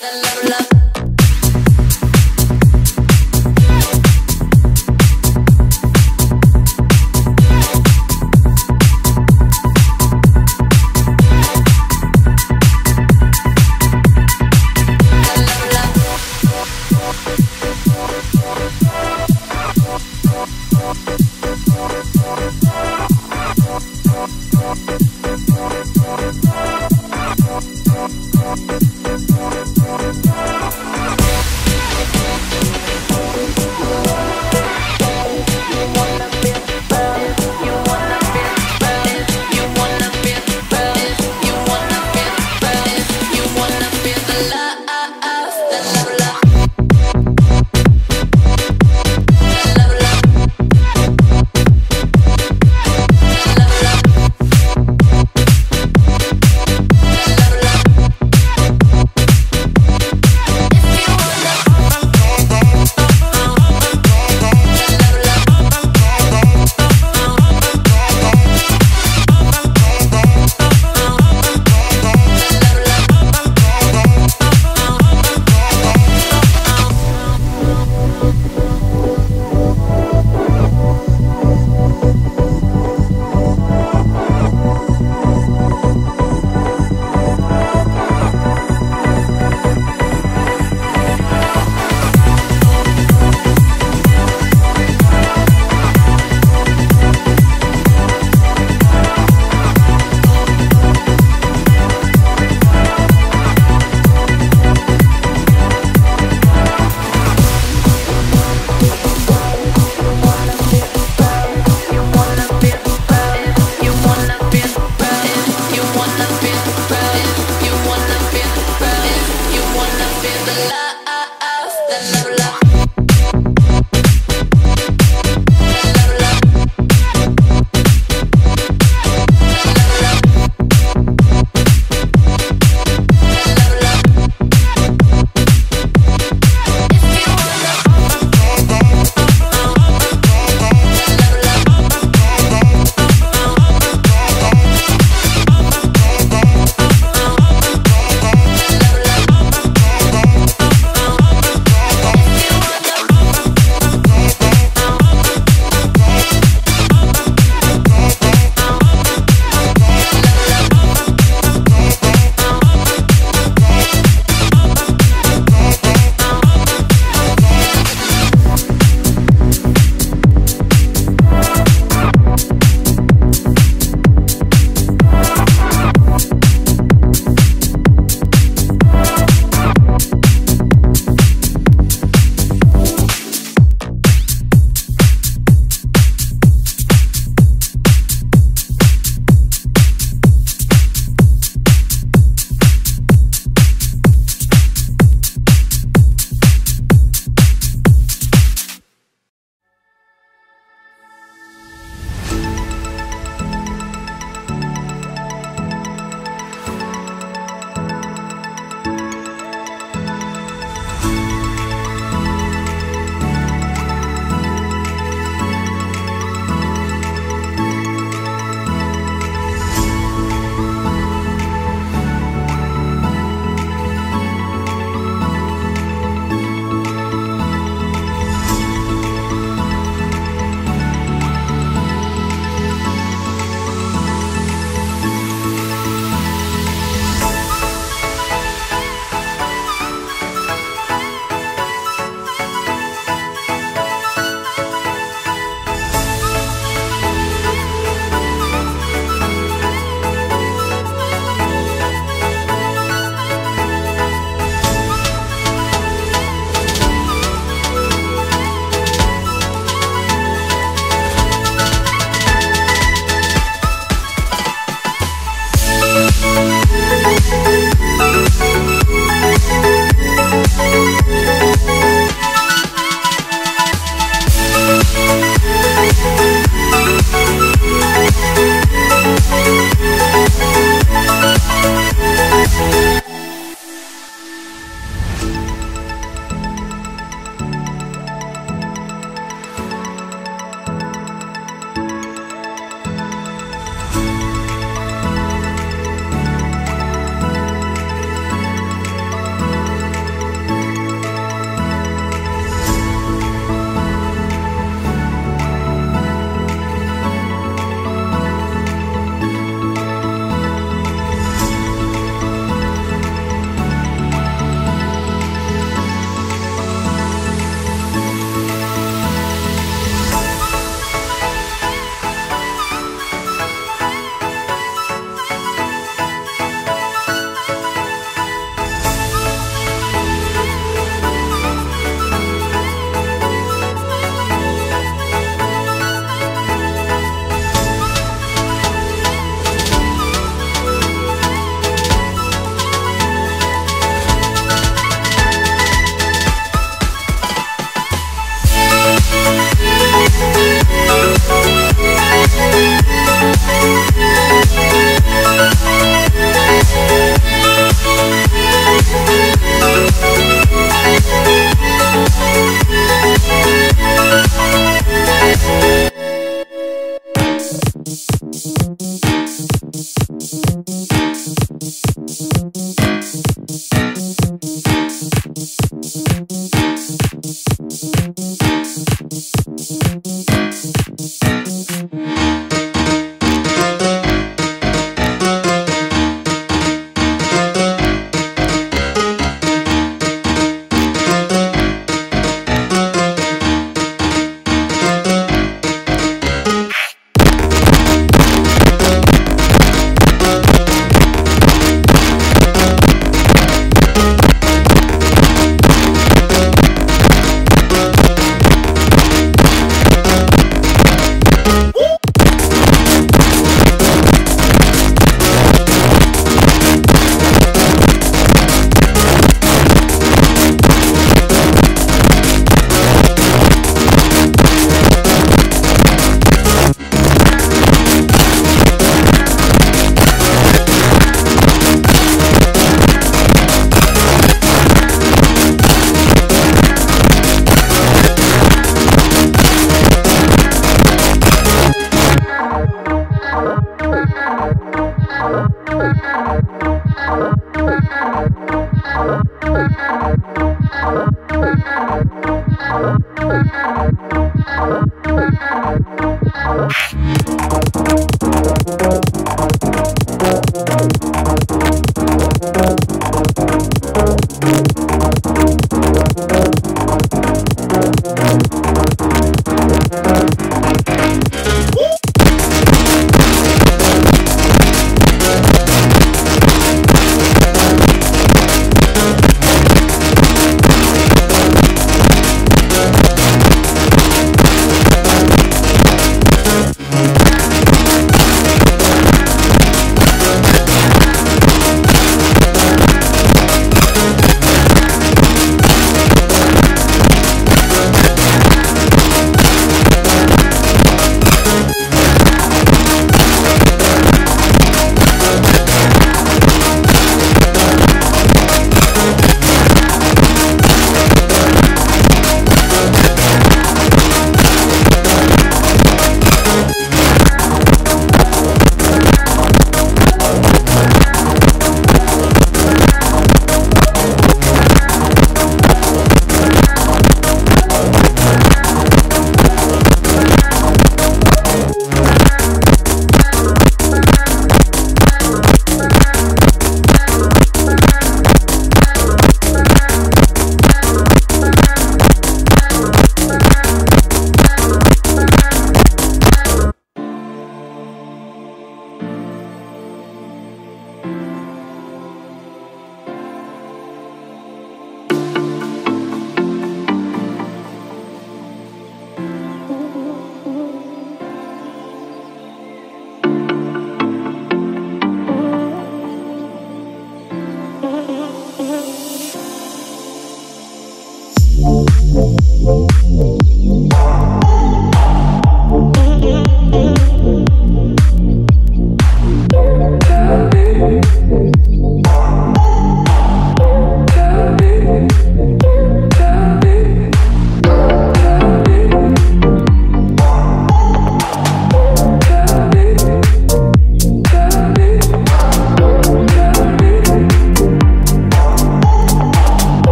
love, love.